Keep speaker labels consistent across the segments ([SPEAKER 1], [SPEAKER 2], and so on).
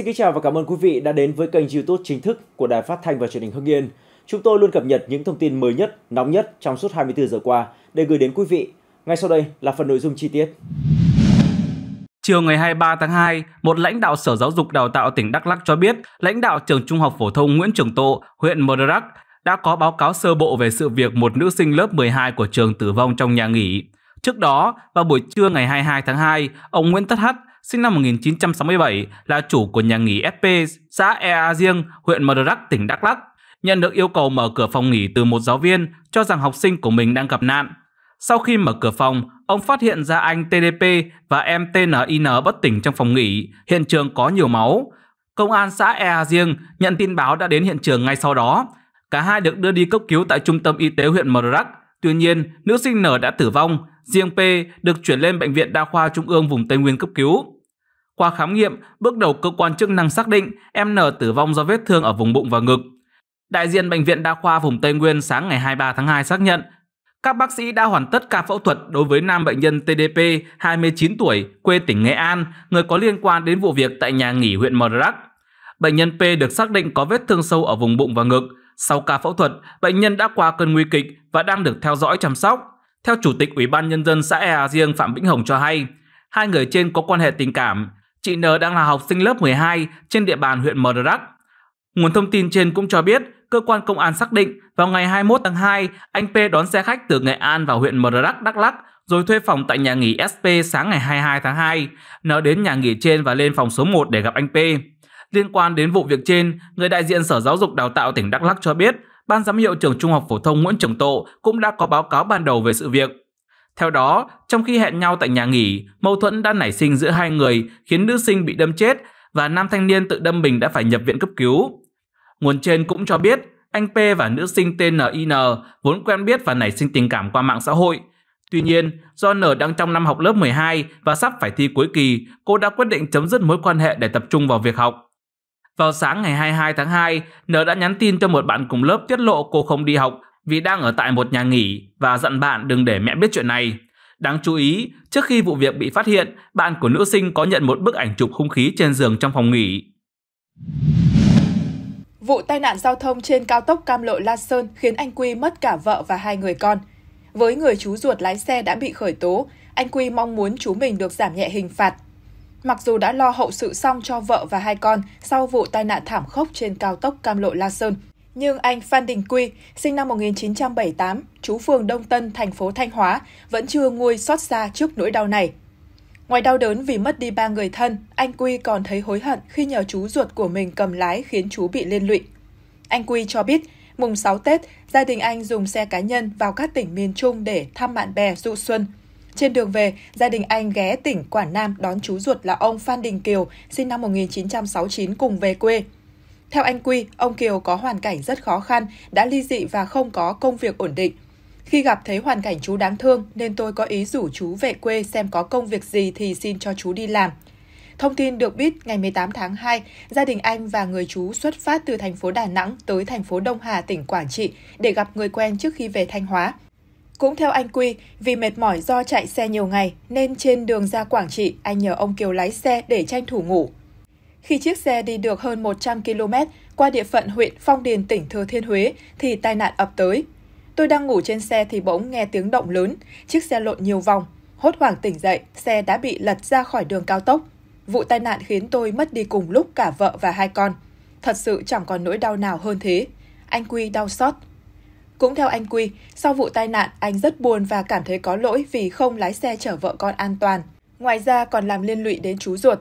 [SPEAKER 1] Xin kính chào và cảm ơn quý vị đã đến với kênh YouTube chính thức của Đài Phát thanh và Truyền hình Hưng Yên. Chúng tôi luôn cập nhật những thông tin mới nhất, nóng nhất trong suốt 24 giờ qua để gửi đến quý vị. Ngay sau đây là phần nội dung chi tiết.
[SPEAKER 2] Chiều ngày 23 tháng 2, một lãnh đạo Sở Giáo dục Đào tạo tỉnh Đắk Lắk cho biết, lãnh đạo trường Trung học phổ thông Nguyễn Trường Tộ, huyện Mờ Rắc đã có báo cáo sơ bộ về sự việc một nữ sinh lớp 12 của trường tử vong trong nhà nghỉ. Trước đó, vào buổi trưa ngày 22 tháng 2, ông Nguyễn Tất Hắt, sinh năm 1967, là chủ của nhà nghỉ SP xã Ea Riêng, huyện Mờ Rắc, tỉnh Đắk Lắk, nhận được yêu cầu mở cửa phòng nghỉ từ một giáo viên cho rằng học sinh của mình đang gặp nạn. Sau khi mở cửa phòng, ông phát hiện ra anh TDP và em TNIN bất tỉnh trong phòng nghỉ, hiện trường có nhiều máu. Công an xã Ea Riêng nhận tin báo đã đến hiện trường ngay sau đó. Cả hai được đưa đi cấp cứu tại trung tâm y tế huyện Mờ Rắc. Tuy nhiên, nữ sinh N đã tử vong, riêng P được chuyển lên bệnh viện đa khoa trung ương vùng Tây Nguyên cấp cứu. Qua khám nghiệm, bước đầu cơ quan chức năng xác định em N tử vong do vết thương ở vùng bụng và ngực. Đại diện Bệnh viện Đa khoa vùng Tây Nguyên sáng ngày 23 tháng 2 xác nhận các bác sĩ đã hoàn tất ca phẫu thuật đối với nam bệnh nhân TDP 29 tuổi, quê tỉnh Nghệ An, người có liên quan đến vụ việc tại nhà nghỉ huyện Mờ Rắc. Bệnh nhân P được xác định có vết thương sâu ở vùng bụng và ngực. Sau ca phẫu thuật, bệnh nhân đã qua cơn nguy kịch và đang được theo dõi chăm sóc. Theo Chủ tịch Ủy ban Nhân dân xã Ea Riêng Phạm Vĩnh Hồng cho hay, hai người trên có quan hệ tình cảm. Chị N đang là học sinh lớp 12 trên địa bàn huyện Mờ Đắc. Nguồn thông tin trên cũng cho biết cơ quan công an xác định vào ngày 21 tháng 2, anh P đón xe khách từ Nghệ An vào huyện Mờ Đắc, Đắk Lắk rồi thuê phòng tại nhà nghỉ SP sáng ngày 22 tháng 2. Nó đến nhà nghỉ trên và lên phòng số 1 để gặp anh P. Liên quan đến vụ việc trên, người đại diện Sở Giáo dục Đào tạo tỉnh Đắk Lắk cho biết, Ban giám hiệu trường Trung học phổ thông Nguyễn Trường Tộ cũng đã có báo cáo ban đầu về sự việc. Theo đó, trong khi hẹn nhau tại nhà nghỉ, mâu thuẫn đã nảy sinh giữa hai người khiến nữ sinh bị đâm chết và nam thanh niên tự đâm mình đã phải nhập viện cấp cứu. Nguồn trên cũng cho biết anh P và nữ sinh tên NIN vốn quen biết và nảy sinh tình cảm qua mạng xã hội. Tuy nhiên, do N đang trong năm học lớp 12 và sắp phải thi cuối kỳ, cô đã quyết định chấm dứt mối quan hệ để tập trung vào việc học. Vào sáng ngày 22 tháng 2, N đã nhắn tin cho một bạn cùng lớp tiết lộ cô không đi học vì đang ở tại một nhà nghỉ và dặn bạn đừng để mẹ biết chuyện này. Đáng chú ý, trước khi vụ việc bị phát hiện, bạn của nữ sinh có nhận một bức ảnh chụp hung khí trên giường trong phòng nghỉ.
[SPEAKER 3] Vụ tai nạn giao thông trên cao tốc Cam Lộ La Sơn khiến anh Quy mất cả vợ và hai người con. Với người chú ruột lái xe đã bị khởi tố, anh Quy mong muốn chú mình được giảm nhẹ hình phạt. Mặc dù đã lo hậu sự xong cho vợ và hai con sau vụ tai nạn thảm khốc trên cao tốc Cam Lộ La Sơn, nhưng anh Phan Đình Quy, sinh năm 1978, chú phường Đông Tân, thành phố Thanh Hóa, vẫn chưa nguôi xót xa trước nỗi đau này. Ngoài đau đớn vì mất đi ba người thân, anh Quy còn thấy hối hận khi nhờ chú ruột của mình cầm lái khiến chú bị liên lụy. Anh Quy cho biết, mùng 6 Tết, gia đình anh dùng xe cá nhân vào các tỉnh miền Trung để thăm bạn bè du xuân. Trên đường về, gia đình anh ghé tỉnh Quảng Nam đón chú ruột là ông Phan Đình Kiều, sinh năm 1969 cùng về quê. Theo anh Quy, ông Kiều có hoàn cảnh rất khó khăn, đã ly dị và không có công việc ổn định. Khi gặp thấy hoàn cảnh chú đáng thương nên tôi có ý rủ chú về quê xem có công việc gì thì xin cho chú đi làm. Thông tin được biết, ngày 18 tháng 2, gia đình anh và người chú xuất phát từ thành phố Đà Nẵng tới thành phố Đông Hà, tỉnh Quảng Trị để gặp người quen trước khi về Thanh Hóa. Cũng theo anh Quy, vì mệt mỏi do chạy xe nhiều ngày nên trên đường ra Quảng Trị, anh nhờ ông Kiều lái xe để tranh thủ ngủ. Khi chiếc xe đi được hơn 100 km qua địa phận huyện Phong Điền, tỉnh Thừa Thiên Huế thì tai nạn ập tới. Tôi đang ngủ trên xe thì bỗng nghe tiếng động lớn, chiếc xe lộn nhiều vòng. Hốt hoảng tỉnh dậy, xe đã bị lật ra khỏi đường cao tốc. Vụ tai nạn khiến tôi mất đi cùng lúc cả vợ và hai con. Thật sự chẳng còn nỗi đau nào hơn thế. Anh Quy đau xót. Cũng theo anh Quy, sau vụ tai nạn, anh rất buồn và cảm thấy có lỗi vì không lái xe chở vợ con an toàn. Ngoài ra còn làm liên lụy đến chú ruột.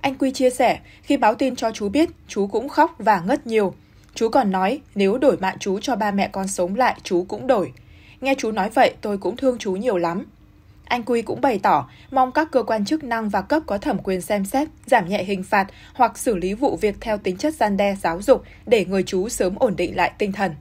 [SPEAKER 3] Anh Quy chia sẻ, khi báo tin cho chú biết, chú cũng khóc và ngất nhiều. Chú còn nói nếu đổi mạng chú cho ba mẹ con sống lại chú cũng đổi. Nghe chú nói vậy tôi cũng thương chú nhiều lắm. Anh Quy cũng bày tỏ mong các cơ quan chức năng và cấp có thẩm quyền xem xét, giảm nhẹ hình phạt hoặc xử lý vụ việc theo tính chất gian đe giáo dục để người chú sớm ổn định lại tinh thần.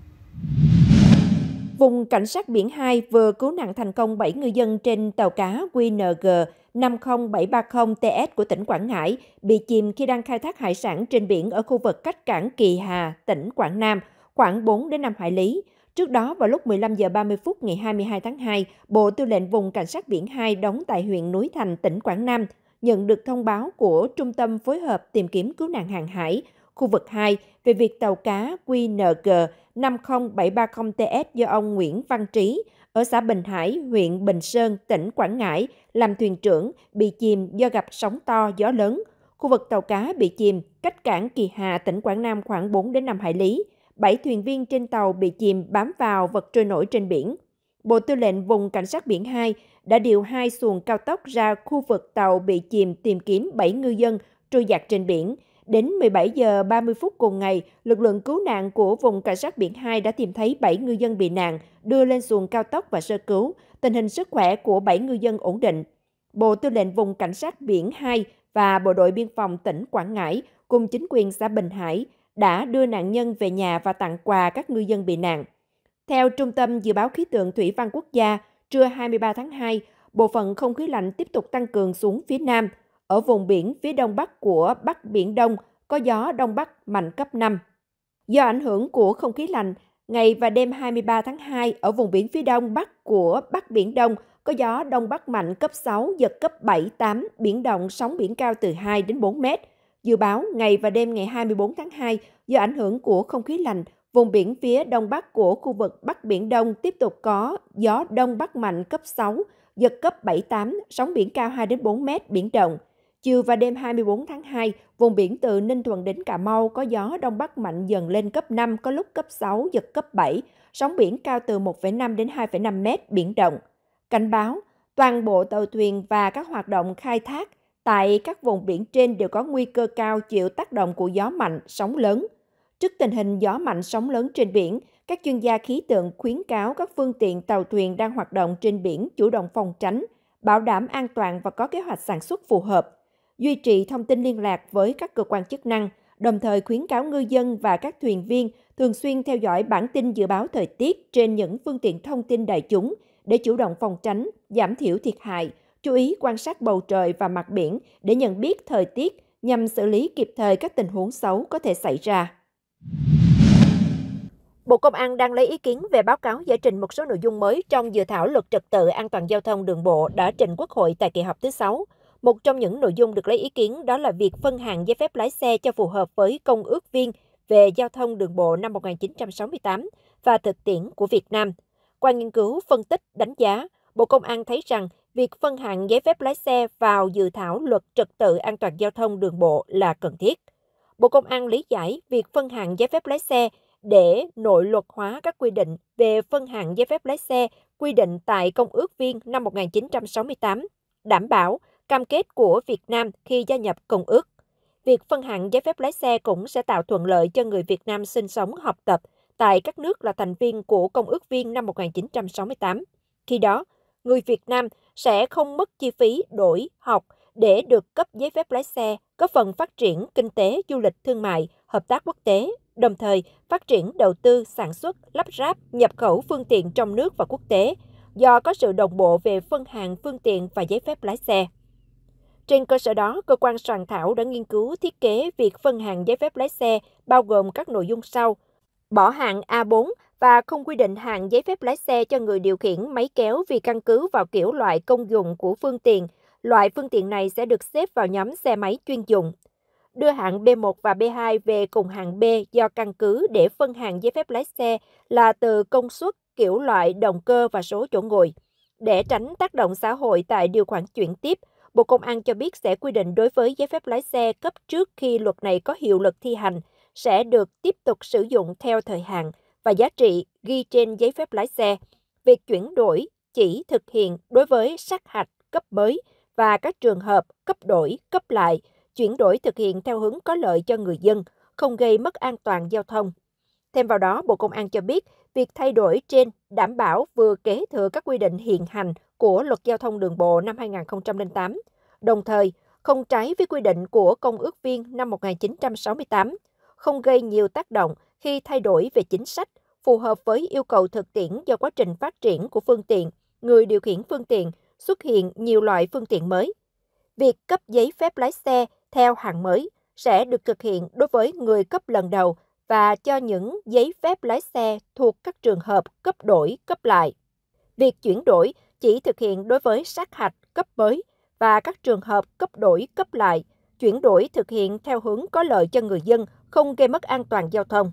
[SPEAKER 4] Vùng Cảnh sát Biển 2 vừa cứu nạn thành công 7 ngư dân trên tàu cá QNG 50730TS của tỉnh Quảng Ngãi bị chìm khi đang khai thác hải sản trên biển ở khu vực cách cảng Kỳ Hà, tỉnh Quảng Nam, khoảng 4 đến 5 hải lý. Trước đó, vào lúc 15 giờ 30 phút ngày 22 tháng 2, Bộ Tư lệnh Vùng Cảnh sát Biển 2 đóng tại huyện Núi Thành, tỉnh Quảng Nam, nhận được thông báo của Trung tâm Phối hợp Tìm kiếm Cứu nạn Hàng hải khu vực 2 về việc tàu cá QNG 50730TS do ông Nguyễn Văn Trí ở xã Bình Hải, huyện Bình Sơn, tỉnh Quảng Ngãi làm thuyền trưởng bị chìm do gặp sóng to, gió lớn. Khu vực tàu cá bị chìm cách cảng Kỳ Hà, tỉnh Quảng Nam khoảng 4 đến 5 hải lý. Bảy thuyền viên trên tàu bị chìm bám vào vật trôi nổi trên biển. Bộ Tư lệnh Vùng Cảnh sát Biển 2 đã điều hai xuồng cao tốc ra khu vực tàu bị chìm tìm kiếm 7 ngư dân trôi giặt trên biển. Đến 17 giờ 30 phút cùng ngày, lực lượng cứu nạn của vùng cảnh sát biển 2 đã tìm thấy 7 ngư dân bị nạn, đưa lên xuồng cao tốc và sơ cứu. Tình hình sức khỏe của 7 ngư dân ổn định. Bộ Tư lệnh vùng cảnh sát biển 2 và Bộ đội biên phòng tỉnh Quảng Ngãi cùng chính quyền xã Bình Hải đã đưa nạn nhân về nhà và tặng quà các ngư dân bị nạn. Theo Trung tâm Dự báo Khí tượng Thủy văn Quốc gia, trưa 23 tháng 2, bộ phận không khí lạnh tiếp tục tăng cường xuống phía Nam. Ở vùng biển phía đông bắc của Bắc Biển Đông có gió đông bắc mạnh cấp 5. Do ảnh hưởng của không khí lạnh, ngày và đêm 23 tháng 2 ở vùng biển phía đông bắc của Bắc Biển Đông có gió đông bắc mạnh cấp 6, giật cấp 7, 8, biển động, sóng biển cao từ 2 đến 4 mét. Dự báo ngày và đêm ngày 24 tháng 2, do ảnh hưởng của không khí lạnh, vùng biển phía đông bắc của khu vực Bắc Biển Đông tiếp tục có gió đông bắc mạnh cấp 6, giật cấp 7, 8, sóng biển cao 2 đến 4 mét, biển động. Chiều và đêm 24 tháng 2, vùng biển từ Ninh Thuận đến Cà Mau có gió đông bắc mạnh dần lên cấp 5, có lúc cấp 6, giật cấp 7, sóng biển cao từ 1,5 đến 2,5 mét, biển động. Cảnh báo, toàn bộ tàu thuyền và các hoạt động khai thác tại các vùng biển trên đều có nguy cơ cao chịu tác động của gió mạnh, sóng lớn. Trước tình hình gió mạnh, sóng lớn trên biển, các chuyên gia khí tượng khuyến cáo các phương tiện tàu thuyền đang hoạt động trên biển chủ động phòng tránh, bảo đảm an toàn và có kế hoạch sản xuất phù hợp duy trì thông tin liên lạc với các cơ quan chức năng, đồng thời khuyến cáo ngư dân và các thuyền viên thường xuyên theo dõi bản tin dự báo thời tiết trên những phương tiện thông tin đại chúng để chủ động phòng tránh, giảm thiểu thiệt hại, chú ý quan sát bầu trời và mặt biển để nhận biết thời tiết nhằm xử lý kịp thời các tình huống xấu có thể xảy ra. Bộ Công an đang lấy ý kiến về báo cáo giải trình một số nội dung mới trong dự thảo luật trật tự an toàn giao thông đường bộ đã trình Quốc hội tại kỳ họp thứ 6. Một trong những nội dung được lấy ý kiến đó là việc phân hạng giấy phép lái xe cho phù hợp với Công ước viên về giao thông đường bộ năm 1968 và thực tiễn của Việt Nam. Qua nghiên cứu, phân tích, đánh giá, Bộ Công an thấy rằng việc phân hạng giấy phép lái xe vào dự thảo luật trật tự an toàn giao thông đường bộ là cần thiết. Bộ Công an lý giải việc phân hạng giấy phép lái xe để nội luật hóa các quy định về phân hạng giấy phép lái xe quy định tại Công ước viên năm 1968, đảm bảo cam kết của Việt Nam khi gia nhập Công ước. Việc phân hạng giấy phép lái xe cũng sẽ tạo thuận lợi cho người Việt Nam sinh sống học tập tại các nước là thành viên của Công ước viên năm 1968. Khi đó, người Việt Nam sẽ không mất chi phí đổi học để được cấp giấy phép lái xe, góp phần phát triển kinh tế, du lịch, thương mại, hợp tác quốc tế, đồng thời phát triển đầu tư, sản xuất, lắp ráp, nhập khẩu phương tiện trong nước và quốc tế, do có sự đồng bộ về phân hạng phương tiện và giấy phép lái xe. Trên cơ sở đó, cơ quan soạn thảo đã nghiên cứu thiết kế việc phân hạng giấy phép lái xe bao gồm các nội dung sau. Bỏ hạng A4 và không quy định hạng giấy phép lái xe cho người điều khiển máy kéo vì căn cứ vào kiểu loại công dụng của phương tiện. Loại phương tiện này sẽ được xếp vào nhóm xe máy chuyên dụng. Đưa hạng B1 và B2 về cùng hạng B do căn cứ để phân hạng giấy phép lái xe là từ công suất, kiểu loại, động cơ và số chỗ ngồi. Để tránh tác động xã hội tại điều khoản chuyển tiếp – Bộ Công an cho biết sẽ quy định đối với giấy phép lái xe cấp trước khi luật này có hiệu lực thi hành sẽ được tiếp tục sử dụng theo thời hạn và giá trị ghi trên giấy phép lái xe. Việc chuyển đổi chỉ thực hiện đối với sát hạch cấp mới và các trường hợp cấp đổi, cấp lại, chuyển đổi thực hiện theo hướng có lợi cho người dân, không gây mất an toàn giao thông. Thêm vào đó, Bộ Công an cho biết việc thay đổi trên đảm bảo vừa kế thừa các quy định hiện hành của Luật Giao thông Đường bộ năm 2008, đồng thời không trái với quy định của Công ước viên năm 1968, không gây nhiều tác động khi thay đổi về chính sách, phù hợp với yêu cầu thực tiễn do quá trình phát triển của phương tiện, người điều khiển phương tiện, xuất hiện nhiều loại phương tiện mới. Việc cấp giấy phép lái xe theo hạng mới sẽ được thực hiện đối với người cấp lần đầu và cho những giấy phép lái xe thuộc các trường hợp cấp đổi, cấp lại. Việc chuyển đổi chỉ thực hiện đối với sát hạch cấp mới và các trường hợp cấp đổi cấp lại, chuyển đổi thực hiện theo hướng có lợi cho người dân, không gây mất an toàn giao thông.